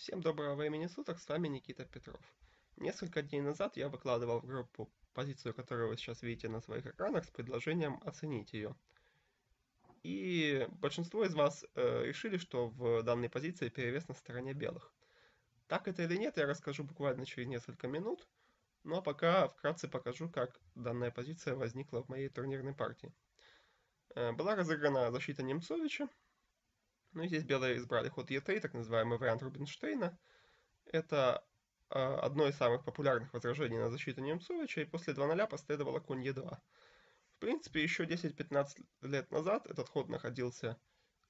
Всем доброго времени суток, с вами Никита Петров. Несколько дней назад я выкладывал в группу позицию, которую вы сейчас видите на своих экранах, с предложением оценить ее. И большинство из вас э, решили, что в данной позиции перевес на стороне белых. Так это или нет, я расскажу буквально через несколько минут. Ну а пока вкратце покажу, как данная позиция возникла в моей турнирной партии. Э, была разыграна защита Немцовича, ну здесь белые избрали ход Е3, так называемый вариант Рубинштейна. Это э, одно из самых популярных возражений на защиту Немцовича, и после 2-0 последовало конь Е2. В принципе, еще 10-15 лет назад этот ход находился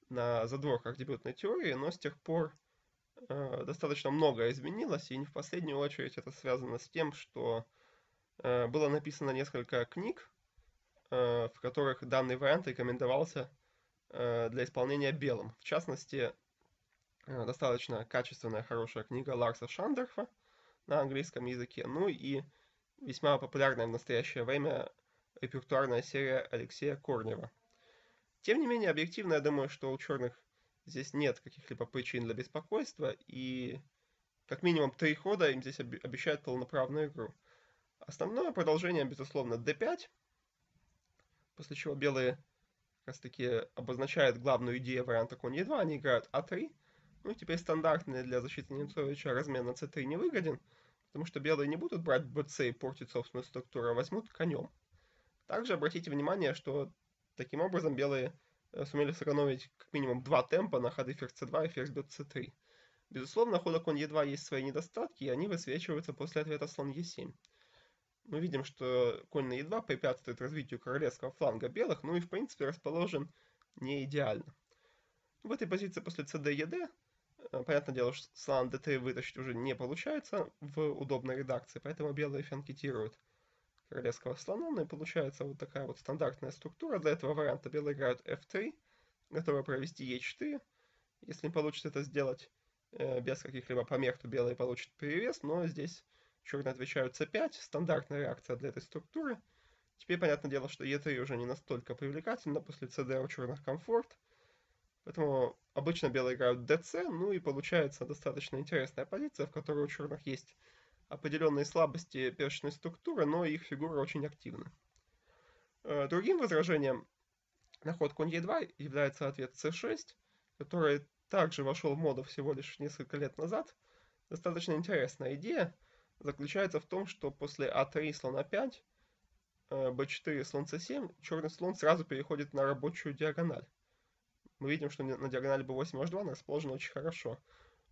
на задворках дебютной теории, но с тех пор э, достаточно многое изменилось, и не в последнюю очередь это связано с тем, что э, было написано несколько книг, э, в которых данный вариант рекомендовался для исполнения белым. В частности, э, достаточно качественная, хорошая книга Ларса Шандерфа на английском языке, ну и весьма популярная в настоящее время репертуарная серия Алексея Корнева. Тем не менее, объективно, я думаю, что у черных здесь нет каких-либо причин для беспокойства, и как минимум три хода им здесь обещают полноправную игру. Основное продолжение, безусловно, d5, после чего белые раз таки обозначает главную идею варианта конь e2, они играют а3. Ну, теперь стандартный для защиты Немцовича размен на c3 не выгоден, потому что белые не будут брать bc и портить собственную структуру, а возьмут конем. Также обратите внимание, что таким образом белые э, сумели сэкономить как минимум два темпа на ходы ферзь c2 и ферзь бьет c3. Безусловно, хода конь e2 есть свои недостатки, и они высвечиваются после ответа слон e7 мы видим, что конь на e2 препятствует развитию королевского фланга белых, ну и в принципе расположен не идеально. В этой позиции после cd ед, э, понятное дело, что слон d3 вытащить уже не получается в удобной редакции, поэтому белые фианкетируют королевского слона, ну и получается вот такая вот стандартная структура. Для этого варианта белые играют f3, готовы провести e4. Если не получится это сделать э, без каких-либо помех, то белые получат перевес, но здесь черные отвечают c5, стандартная реакция для этой структуры. Теперь понятное дело, что e3 уже не настолько привлекательно, после cd у черных комфорт. Поэтому обычно белые играют dc, ну и получается достаточно интересная позиция, в которой у черных есть определенные слабости перочной структуры, но их фигура очень активна. Э, другим возражением на ход конь e2 является ответ c6, который также вошел в моду всего лишь несколько лет назад. Достаточно интересная идея заключается в том, что после А3 слона 5, Б4 слон С7, черный слон сразу переходит на рабочую диагональ. Мы видим, что на диагонали B8H2 расположено очень хорошо.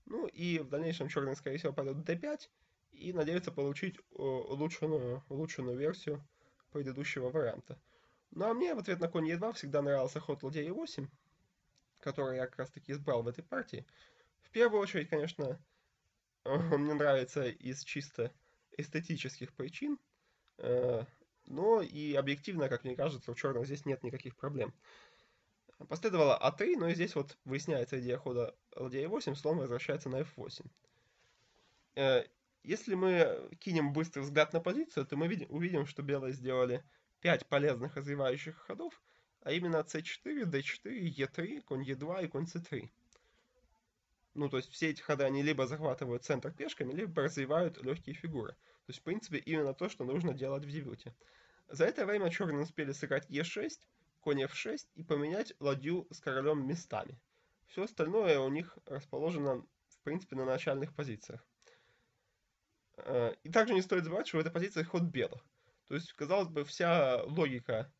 Ну и в дальнейшем черный, скорее всего, пойдет D5 и надеется получить э, улучшенную, улучшенную версию предыдущего варианта. Ну а мне в ответ на конь Е2 всегда нравился ход ладья Е8, который я как раз таки избрал в этой партии. В первую очередь, конечно, он мне нравится из чисто эстетических причин, э, но и объективно, как мне кажется, у черных здесь нет никаких проблем. Последовало А3, но и здесь вот выясняется идея хода ладья Е8, слон возвращается на F8. Э, если мы кинем быстрый взгляд на позицию, то мы видим, увидим, что белые сделали 5 полезных развивающих ходов, а именно c4, d4, e3, конь e2 и конь c3. Ну, то есть все эти ходы, они либо захватывают центр пешками, либо развивают легкие фигуры. То есть, в принципе, именно то, что нужно делать в дебюте. За это время черные успели сыграть e6, конь f6 и поменять ладью с королем местами. Все остальное у них расположено, в принципе, на начальных позициях. Э, и также не стоит забывать, что в этой позиции ход белых. То есть, казалось бы, вся логика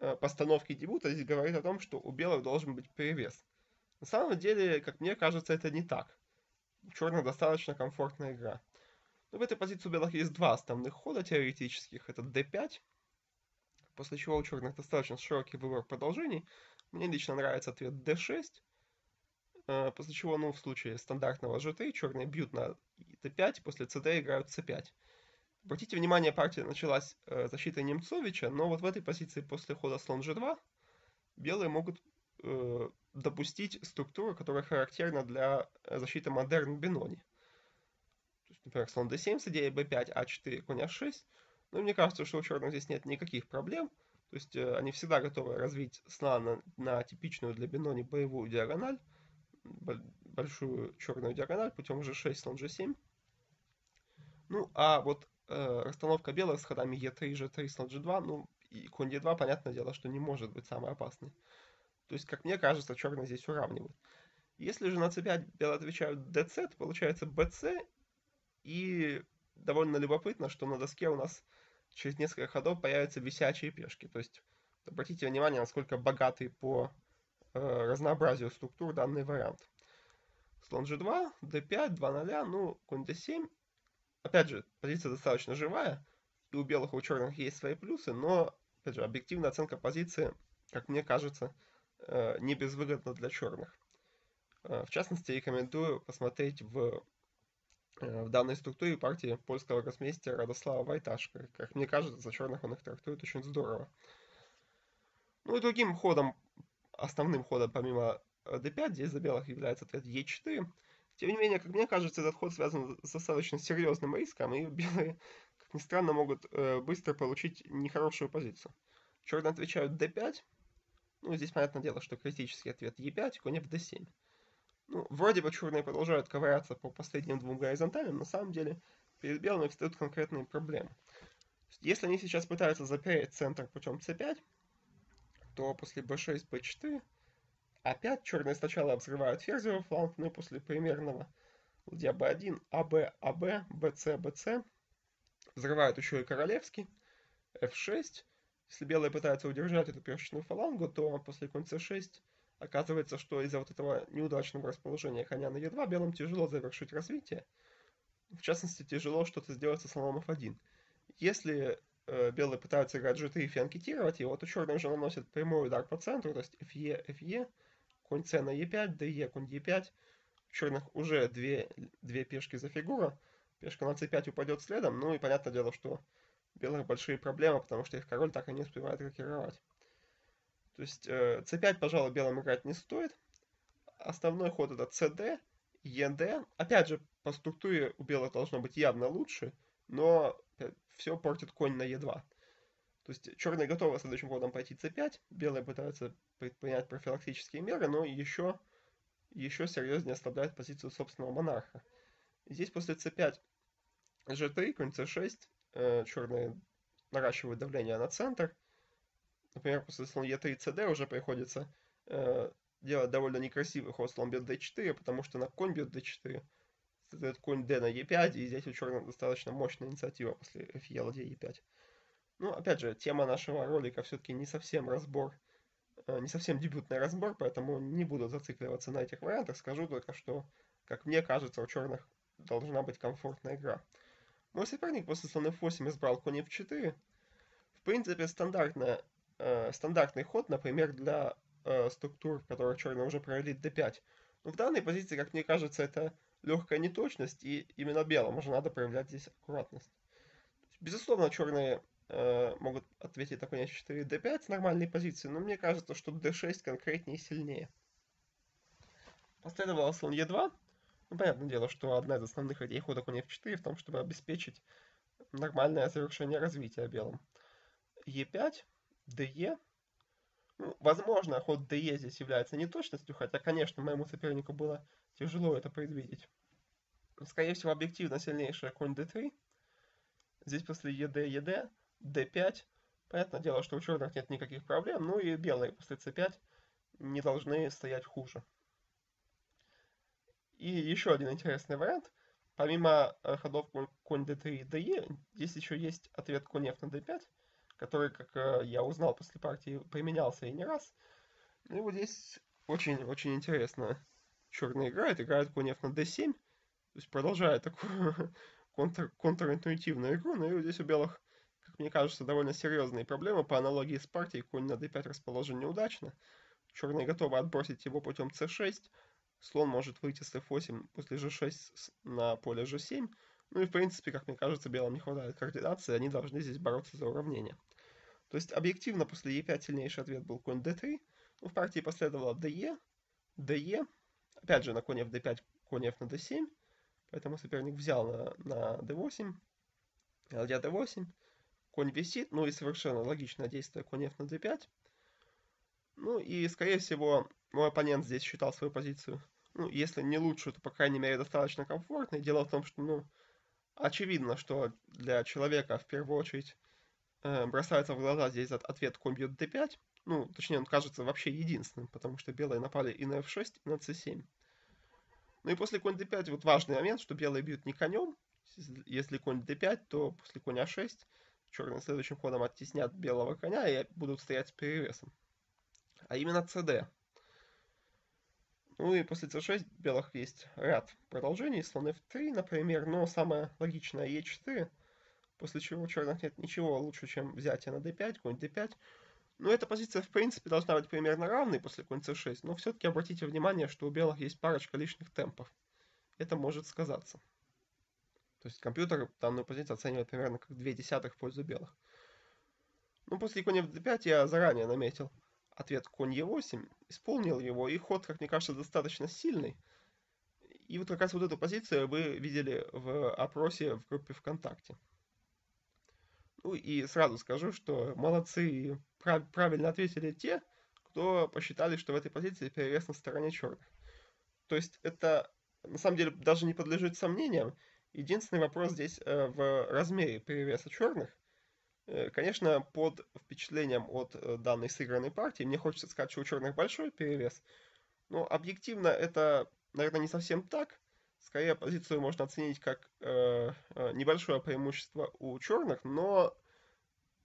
э, постановки дебюта здесь говорит о том, что у белых должен быть перевес. На самом деле, как мне кажется, это не так. У черных достаточно комфортная игра. Но в этой позиции у белых есть два основных хода теоретических. Это d5, после чего у черных достаточно широкий выбор продолжений. Мне лично нравится ответ d6, э, после чего, ну, в случае стандартного g3, черные бьют на d5, после cd играют c5. Обратите внимание, партия началась э, защитой Немцовича, но вот в этой позиции после хода слон g2 белые могут допустить структуру, которая характерна для э, защиты модерн Бенони. То есть, например, слон d7 с идеей b5, a4, конь a6. Но мне кажется, что у черных здесь нет никаких проблем. То есть э, они всегда готовы развить слона на, на типичную для Бенони боевую диагональ. большую черную диагональ путем g6, слон g7. Ну, а вот э, расстановка белых с ходами e3, g3, слон g2, ну, и конь e2, понятное дело, что не может быть самой опасной. То есть, как мне кажется, черные здесь уравнивают. Если же на c5 белые отвечают dc, то получается bc, и довольно любопытно, что на доске у нас через несколько ходов появятся висячие пешки. То есть, обратите внимание, насколько богатый по э, разнообразию структур данный вариант. Слон g2, d5, 2 0, ну, конь d7. Опять же, позиция достаточно живая, и у белых и у черных есть свои плюсы, но, опять же, объективная оценка позиции, как мне кажется, не безвыгодна для черных. Э, в частности, рекомендую посмотреть в, э, в данной структуре партии польского гроссмейстера Радослава Вайташка. Как мне кажется, за черных он их трактует очень здорово. Ну и другим ходом, основным ходом, помимо d5, здесь за белых является ответ e4. Тем не менее, как мне кажется, этот ход связан с достаточно серьезным риском, и белые, как ни странно, могут э, быстро получить нехорошую позицию. Черные отвечают d5. Ну, здесь понятное дело, что критический ответ e5, конь в d7. Ну, вроде бы черные продолжают ковыряться по последним двум горизонталям, на самом деле перед белыми встают конкретные проблемы. Если они сейчас пытаются запереть центр путем c5, то после b6, b4 опять черные сначала взрывают ферзевый фланг, но после примерного ладья b1, АБ, АБ, БЦ, БЦ, взрывают еще и королевский, f6. Если белые пытаются удержать эту пешечную фалангу, то после конь c6 Оказывается, что из-за вот этого неудачного расположения коня на e2 белым тяжело завершить развитие. В частности, тяжело что-то сделать со слоном f1. Если э, белые пытаются играть g3 и фианкетировать его, то черные уже наносят прямой удар по центру, то есть fe, fe, конь c на e5, de, конь e5. У черных уже две, две пешки за фигура. Пешка на c5 упадет следом, ну и понятное дело, что белых большие проблемы, потому что их король так и не успевает рокировать. То есть э, c5, пожалуй, белым играть не стоит. Основной ход это cd, ед. Опять же, по структуре у белых должно быть явно лучше, но все портит конь на e2. То есть черные готовы следующим ходом пойти c5, белые пытаются предпринять профилактические меры, но еще, еще серьезнее ослабляют позицию собственного монарха. Здесь после c5 g3, конь c6, э, черные наращивают давление на центр – Например, после слон e3 cd уже приходится э, делать довольно некрасивый ход слон бьет d4, потому что на конь бьет d4, создает конь d на e5, и здесь у черных достаточно мощная инициатива после fe ладья e5. Ну, опять же, тема нашего ролика все-таки не совсем разбор, э, не совсем дебютный разбор, поэтому не буду зацикливаться на этих вариантах, скажу только, что, как мне кажется, у черных должна быть комфортная игра. Мой соперник после слона f8 избрал конь f4. В принципе, стандартная э, стандартный ход, например, для э, структур, в которых черные уже провели d5. Но в данной позиции, как мне кажется, это легкая неточность, и именно белым уже надо проявлять здесь аккуратность. Безусловно, черные э, могут ответить на конь 4 d5 с нормальной позиции, но мне кажется, что d6 конкретнее и сильнее. Последовало слон e2. Ну, понятное дело, что одна из основных идей хода конь f4 в том, чтобы обеспечить нормальное завершение развития белым. e5. DE. Ну, возможно, ход DE здесь является неточностью, хотя, конечно, моему сопернику было тяжело это предвидеть. Скорее всего, объективно сильнейшая конь D3. Здесь после ED, ED, D5. Понятное дело, что у черных нет никаких проблем, ну и белые после C5 не должны стоять хуже. И еще один интересный вариант. Помимо э, ходов конь d3 и de, здесь еще есть ответ конь f на d5 который, как э, я узнал после партии, применялся и не раз. Ну и вот здесь очень-очень интересно. Черные играют, играют конь f на d7, то есть продолжает такую контр, контринтуитивную игру, но и здесь у белых, как мне кажется, довольно серьезные проблемы. По аналогии с партией, конь на d5 расположен неудачно. Черные готовы отбросить его путем c6, слон может выйти с f8 после g6 на поле g7, ну и в принципе, как мне кажется, белым не хватает координации, они должны здесь бороться за уравнение. То есть объективно после e5 сильнейший ответ был конь d3. Ну, в партии последовало de, de. Опять же на коне в d5, конь f на d7. Поэтому соперник взял на, на d8. Ладья d8. Конь висит. Ну и совершенно логичное действие конь f на d5. Ну и, скорее всего, мой оппонент здесь считал свою позицию ну, если не лучше, то, по крайней мере, достаточно комфортной. Дело в том, что, ну, очевидно, что для человека в первую очередь э, бросается в глаза здесь ответ конь бьет d5. Ну, точнее, он кажется вообще единственным, потому что белые напали и на f6, и на c7. Ну и после конь d5 вот важный момент, что белые бьют не конем. Если конь d5, то после коня 6 черные следующим ходом оттеснят белого коня и будут стоять с перевесом. А именно cd. Ну и после c6 белых есть ряд продолжений, слон f3, например, но самое логичное e4, после чего у черных нет ничего лучше, чем взятие на d5, конь d5. Ну, эта позиция, в принципе, должна быть примерно равной после конь c6, но все-таки обратите внимание, что у белых есть парочка лишних темпов. Это может сказаться. То есть компьютер данную позицию оценивает примерно как 2 десятых в пользу белых. Ну, после коня в d5 я заранее наметил ответ конь e8, исполнил его, и ход, как мне кажется, достаточно сильный. И вот как раз вот эту позицию вы видели в опросе в группе ВКонтакте. Ну и сразу скажу, что молодцы прав правильно ответили те, кто посчитали, что в этой позиции перевес на стороне черных. То есть это на самом деле даже не подлежит сомнениям. Единственный вопрос здесь э, в размере перевеса черных. Э, конечно, под впечатлением от э, данной сыгранной партии, мне хочется сказать, что у черных большой перевес. Но объективно это, наверное, не совсем так. Скорее, позицию можно оценить как э, небольшое преимущество у черных, но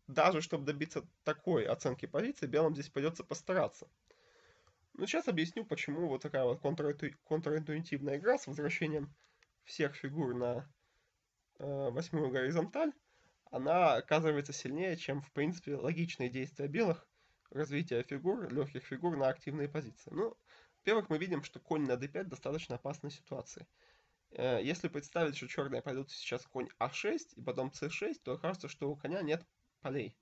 даже чтобы добиться такой оценки позиции, белым здесь придется постараться. Ну, сейчас объясню, почему вот такая вот контринтуитивная игра с возвращением всех фигур на э, восьмую горизонталь она оказывается сильнее, чем, в принципе, логичные действия белых, развитие фигур, легких фигур на активные позиции. Ну, во-первых, мы видим, что конь на d5 достаточно опасной ситуации. Э, если представить, что черные пойдут сейчас конь а6 и потом c6, то окажется, что у коня нет полей.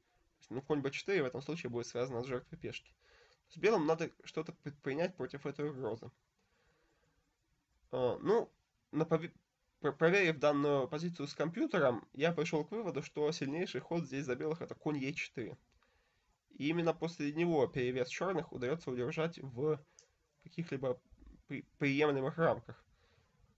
Ну, конь b4 в этом случае будет связано с жертвой пешки. С белым надо что-то предпринять против этой угрозы. Э, ну, на проверив данную позицию с компьютером, я пришел к выводу, что сильнейший ход здесь за белых это конь e4. И именно после него перевес черных удается удержать в каких-либо при приемлемых рамках.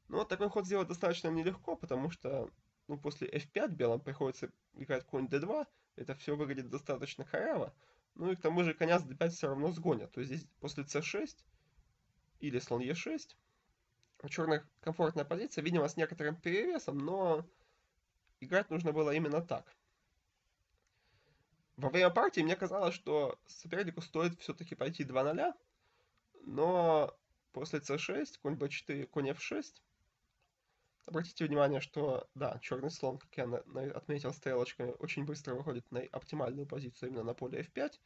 Но вот такой ход сделать достаточно нелегко, потому что ну, после f5 белым приходится играть конь d2, это все выглядит достаточно хараво. Ну и к тому же коня с d5 все равно сгонят. То есть здесь после c6 или слон e6 у черных комфортная позиция, видимо, с некоторым перевесом, но играть нужно было именно так. Во время партии мне казалось, что сопернику стоит все-таки пойти 2-0, но после c6, конь b4, конь f6, обратите внимание, что, да, черный слон, как я отметил стрелочками, очень быстро выходит на оптимальную позицию именно на поле f5.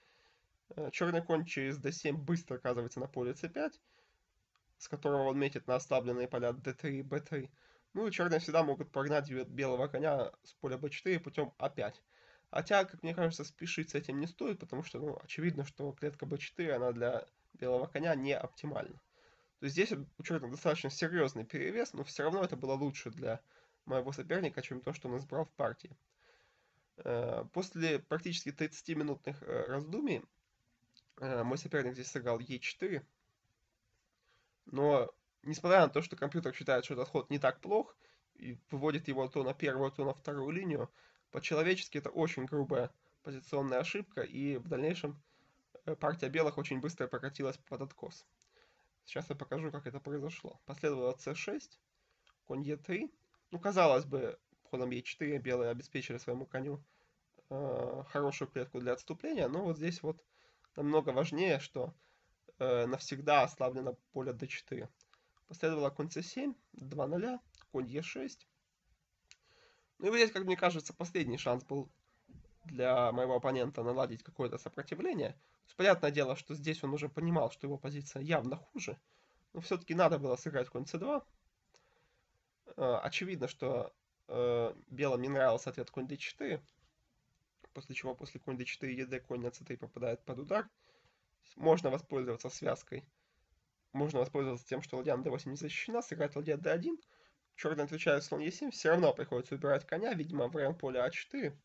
Э, черный конь через d7 быстро оказывается на поле c5, с которого он метит на ослабленные поля d3 и b3. Ну и черные всегда могут прогнать белого коня с поля b4 путем a5. Хотя, как мне кажется, спешить с этим не стоит, потому что, ну, очевидно, что клетка b4, она для белого коня не оптимальна. То есть здесь у черных достаточно серьезный перевес, но все равно это было лучше для моего соперника, чем то, что он избрал в партии. Э, после практически 30-минутных э, раздумий э, мой соперник здесь сыграл e4, но, несмотря на то, что компьютер считает, что этот ход не так плох, и выводит его то на первую, то на вторую линию, по-человечески это очень грубая позиционная ошибка, и в дальнейшем э, партия белых очень быстро прокатилась под откос. Сейчас я покажу, как это произошло. Последовало c6, конь e3. Ну, казалось бы, ходом e4 белые обеспечили своему коню э, хорошую клетку для отступления, но вот здесь вот намного важнее, что навсегда ослаблено поле d4. Последовало конь c7, 2-0, конь e6. Ну и вот здесь, как мне кажется, последний шанс был для моего оппонента наладить какое-то сопротивление. То есть, понятное дело, что здесь он уже понимал, что его позиция явно хуже. Но все-таки надо было сыграть конь c2. Э, очевидно, что э, белым не нравился ответ конь d4. После чего после конь d4 ед конь на c3 попадает под удар можно воспользоваться связкой. Можно воспользоваться тем, что ладья на d8 не защищена, сыграть ладья d1. Черный отвечает слон e7, все равно приходится убирать коня, видимо, в район поля а4.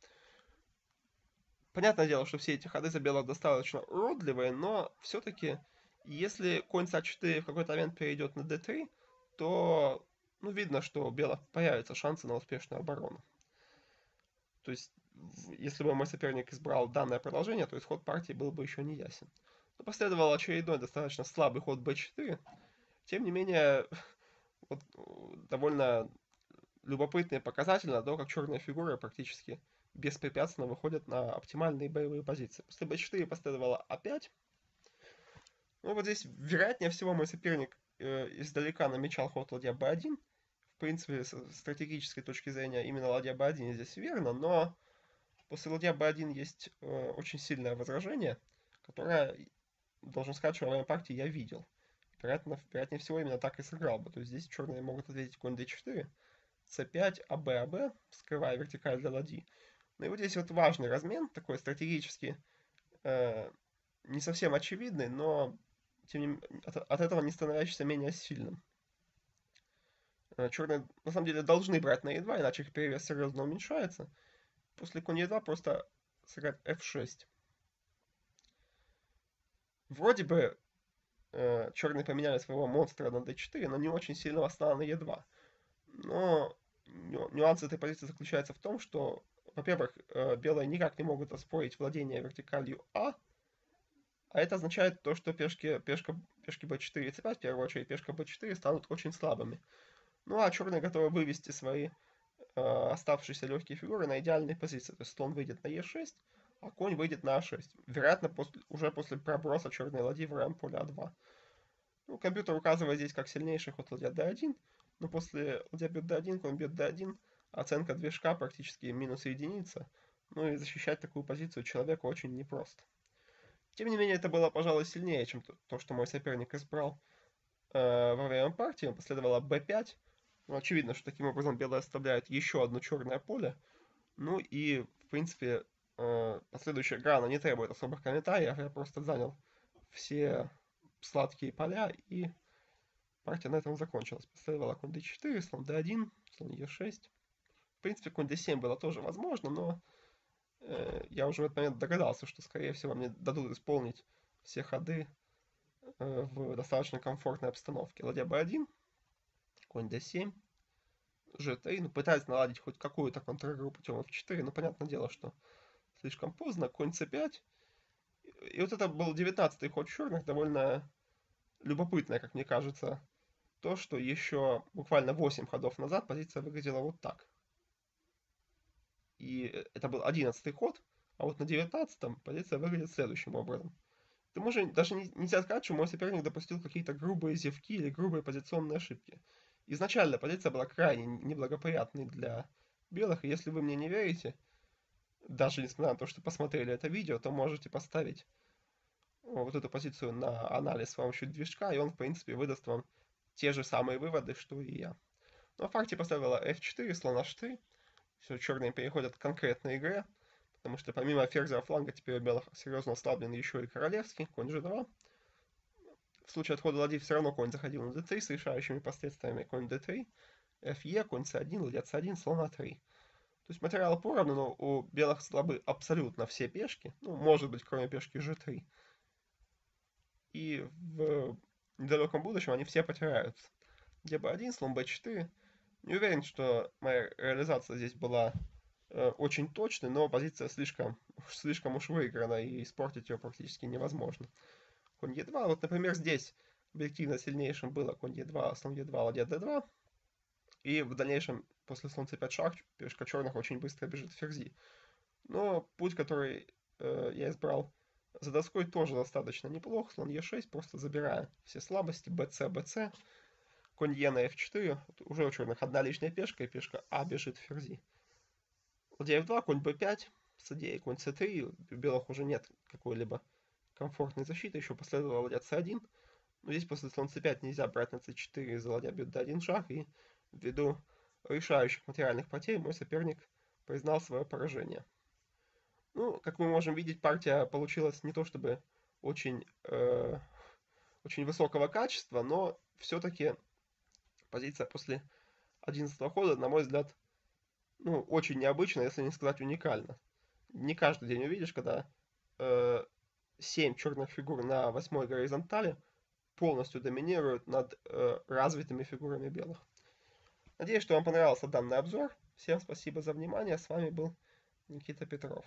Понятное дело, что все эти ходы за белых достаточно уродливые, но все-таки Если конь с А4 в какой-то момент перейдет на d3, то ну, видно, что у белых появятся шансы на успешную оборону. То есть, если бы мой соперник избрал данное продолжение, то исход партии был бы еще не ясен. Но последовал очередной достаточно слабый ход b4. Тем не менее, вот, довольно любопытный показатель на то, как черные фигуры практически беспрепятственно выходят на оптимальные боевые позиции. После b4 последовало a5. Ну вот здесь, вероятнее всего, мой соперник э, издалека намечал ход ладья b1. В принципе, с стратегической точки зрения, именно ладья b1 здесь верно, но после ладья b1 есть э, очень сильное возражение, которое, должен сказать, что время партии я видел. Вероятно, вероятнее всего, именно так и сыграл бы. То есть здесь черные могут ответить конь d4, c5, аб, аб, скрывая вертикаль для ладьи. Ну и вот здесь вот важный размен, такой стратегически э, не совсем очевидный, но тем не менее, от, от этого не становящийся менее сильным. Э, черные на самом деле должны брать на e2, иначе их перевес серьезно уменьшается. После конь e2 просто сыграть f6. Вроде бы э, черные поменяли своего монстра на d4, но не очень сильного слона на e2. Но нюанс этой позиции заключается в том, что, во-первых, э, белые никак не могут оспорить владение вертикалью А, а это означает то, что пешки, пешка, пешки b4 и c5, в первую очередь пешка b4, станут очень слабыми. Ну а черные готовы вывести свои э, оставшиеся легкие фигуры на идеальные позиции. То есть слон выйдет на e6, а конь выйдет на a6. Вероятно, после, уже после проброса черной ладьи в РМ поле а2. Ну, компьютер указывает здесь как сильнейший ход ладья d1, но после ладья бьет d1, конь бьет d1, оценка движка практически минус единица. Ну и защищать такую позицию человеку очень непросто. Тем не менее, это было, пожалуй, сильнее, чем то, то что мой соперник избрал э, во время партии. Последовало b5. Ну, очевидно, что таким образом белые оставляют еще одно черное поле. Ну и, в принципе, э, последующая игра, она не требует особых комментариев. Я просто занял все сладкие поля и партия на этом закончилась. Последовала конь d4, слон d1, слон e6. В принципе, конь d7 было тоже возможно, но э, я уже в этот момент догадался, что, скорее всего, мне дадут исполнить все ходы э, в достаточно комфортной обстановке. Ладья b1, конь d7, g3, ну, пытаюсь наладить хоть какую-то контр-игру путем f4, но понятное дело, что слишком поздно, конь c5. И вот это был 19-й ход черных, довольно любопытное, как мне кажется, то, что еще буквально 8 ходов назад позиция выглядела вот так. И это был 11 ход, а вот на 19-м позиция выглядит следующим образом. Ты можешь даже не, нельзя сказать, что мой соперник допустил какие-то грубые зевки или грубые позиционные ошибки. Изначально позиция была крайне неблагоприятной для белых, и если вы мне не верите, даже несмотря на то, что посмотрели это видео, то можете поставить вот эту позицию на анализ с помощью движка, и он, в принципе, выдаст вам те же самые выводы, что и я. Но в факте поставила f4, слон h3. Все, черные переходят к конкретной игре, потому что помимо ферзя фланга теперь у белых серьезно ослаблен еще и королевский, конь g2. В случае отхода ладьи все равно конь заходил на d3 с решающими последствиями конь d3, fe, конь c1, ладья c1, слон a3. То есть материалы поровну, но у белых слабы абсолютно все пешки, ну, может быть, кроме пешки g3 и в недалеком будущем они все потеряются. ДБ1, слон b4. Не уверен, что моя реализация здесь была э, очень точной, но позиция слишком, слишком уж выиграна, и испортить ее практически невозможно. Конь e2, вот, например, здесь объективно сильнейшим было конь e2, слон e2, ладья d2. И в дальнейшем, после слон c5 шаг, пешка черных очень быстро бежит в ферзи. Но путь, который э, я избрал, за доской тоже достаточно неплохо. Слон Е6, просто забирая все слабости. БЦ, БЦ. Конь Е на F4. Уже у черных одна лишняя пешка, и пешка А бежит в ферзи. Ладья F2, конь B5. С идеей конь C3. У белых уже нет какой-либо комфортной защиты. Еще последовала ладья C1. Но здесь после слон C5 нельзя брать на C4 из-за ладья бьет D1 шаг. И ввиду решающих материальных потерь мой соперник признал свое поражение. Ну, как мы можем видеть, партия получилась не то чтобы очень, э, очень высокого качества, но все-таки позиция после 11 хода, на мой взгляд, ну, очень необычно, если не сказать уникально. Не каждый день увидишь, когда э, 7 черных фигур на 8 горизонтали полностью доминируют над э, развитыми фигурами белых. Надеюсь, что вам понравился данный обзор. Всем спасибо за внимание. С вами был Никита Петров.